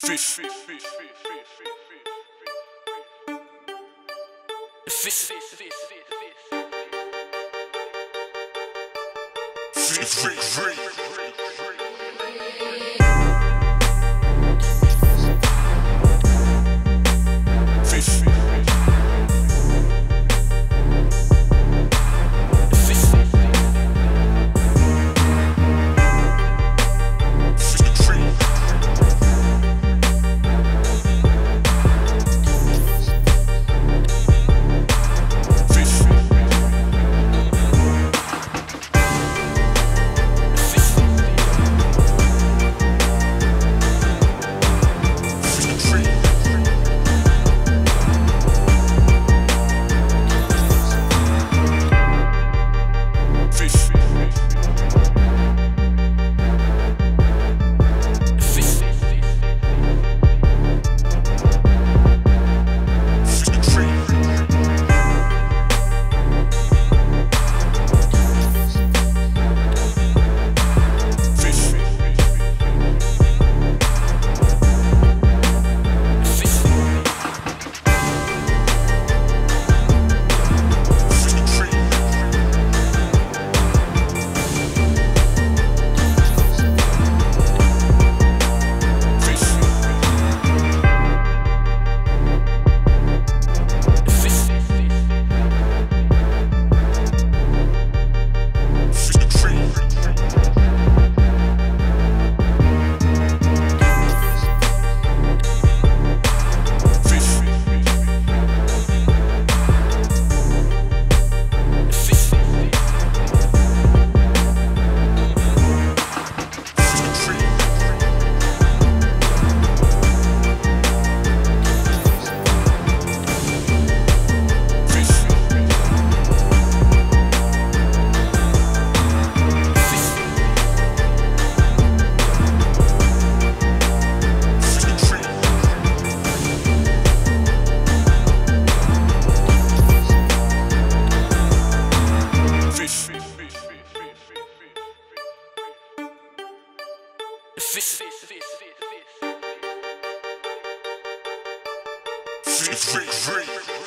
Fish. Fish. Fish. Free, free, free.